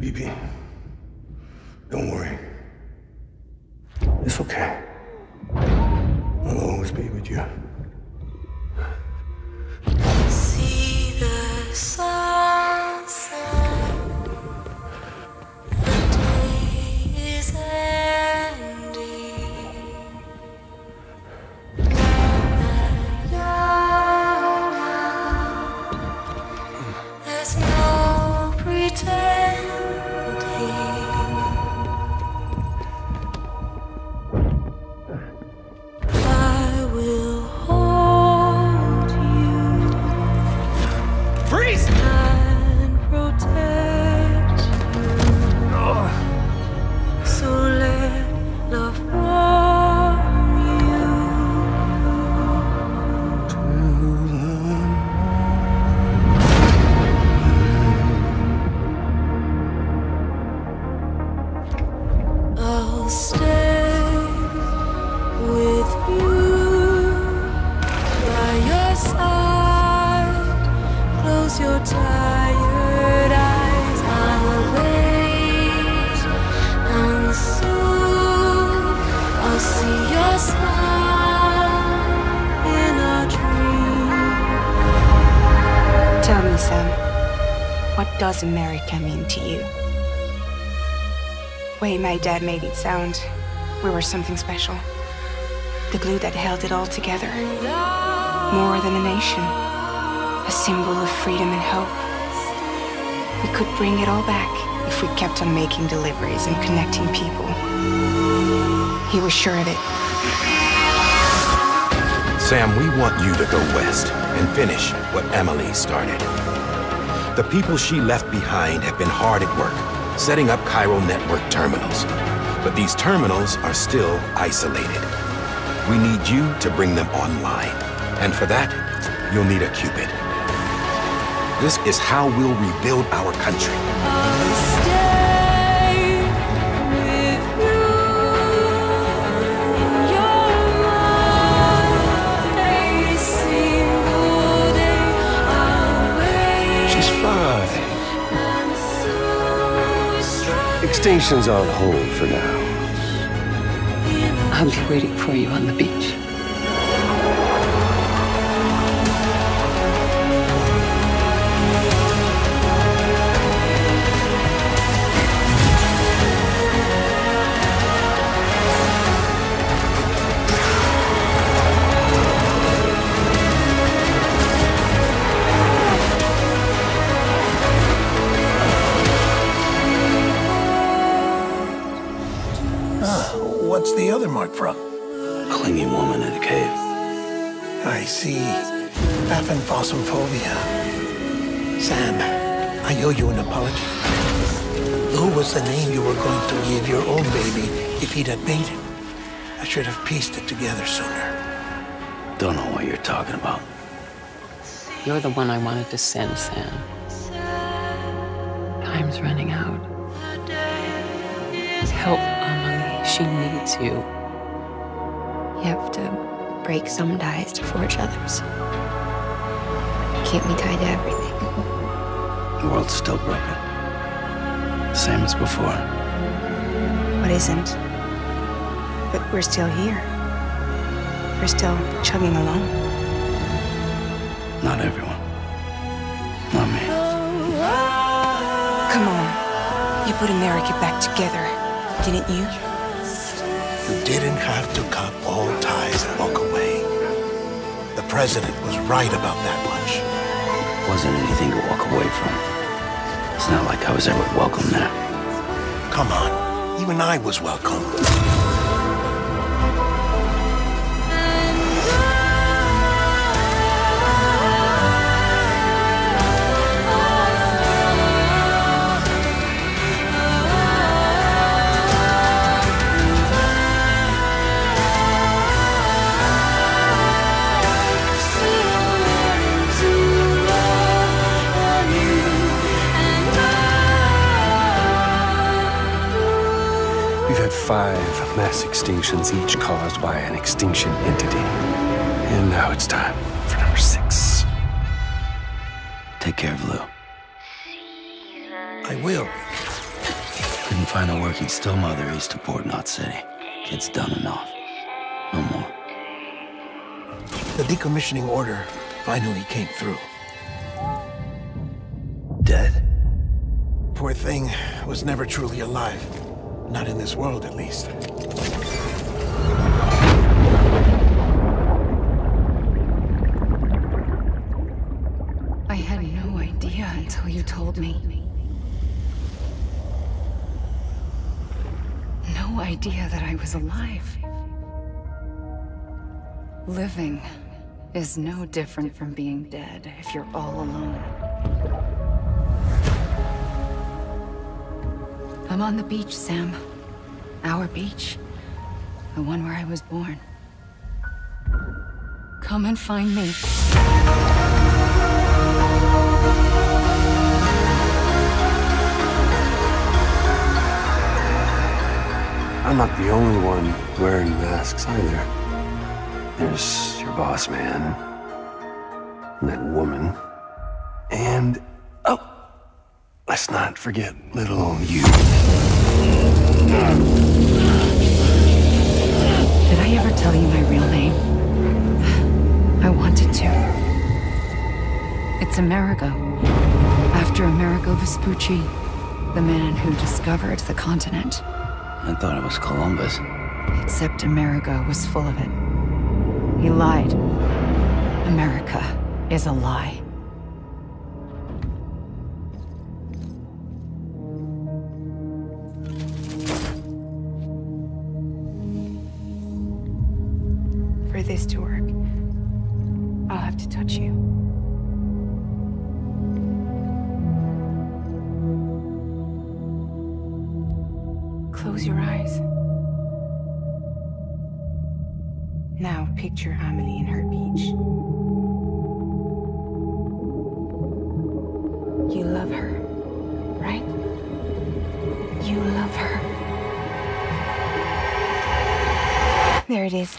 BB, don't worry. It's okay. I'll always be with you. Tell me, Sam, what does America mean to you? Way my dad made it sound, we were something special. The glue that held it all together. More than a nation, a symbol of freedom and hope. We could bring it all back if we kept on making deliveries and connecting people. He was sure of it. Sam, we want you to go west and finish what Emily started. The people she left behind have been hard at work, setting up Chiral network terminals. But these terminals are still isolated. We need you to bring them online. And for that, you'll need a Q-pid. This is how we'll rebuild our country. Extinction's on hold for now. I'll be waiting for you on the beach. What's the other mark from? Clingy woman in a cave. I see. Aphenphosmphobia. Sam, I owe you an apology. Lou was the name you were going to give your own baby if he'd have made it. I should have pieced it together sooner. Don't know what you're talking about. You're the one I wanted to send, Sam. Time's running out. Help Amelie. She needs you. You have to break some ties to forge others. Can't be tied to everything. The world's still broken. Same as before. What isn't? But we're still here. We're still chugging along. Not everyone. Not me. Come on. You put America back together, didn't you? Didn't have to cut all ties and walk away. The president was right about that much. Wasn't anything to walk away from. It's not like I was ever welcome there. Come on, even I was welcome. Five mass extinctions, each caused by an extinction entity. And now it's time for number six. Take care of Lou. I will. Couldn't find a working still mother east of Port Knot City. Kid's done enough. No more. The decommissioning order finally came through. Dead? Poor thing was never truly alive. Not in this world, at least. I had no idea until you told me. No idea that I was alive. Living is no different from being dead if you're all alone. I'm on the beach, Sam. Our beach. The one where I was born. Come and find me. I'm not the only one wearing masks either. There's your boss man, and that woman, and let's not forget little old you. Did I ever tell you my real name? I wanted to. It's Amerigo. After Amerigo Vespucci, the man who discovered the continent. I thought it was Columbus. Except Amerigo was full of it. He lied. America is a lie. For this to work, I'll have to touch you. Close your eyes. Now picture Amelie in her beach. You love her, right? You love her. There it is.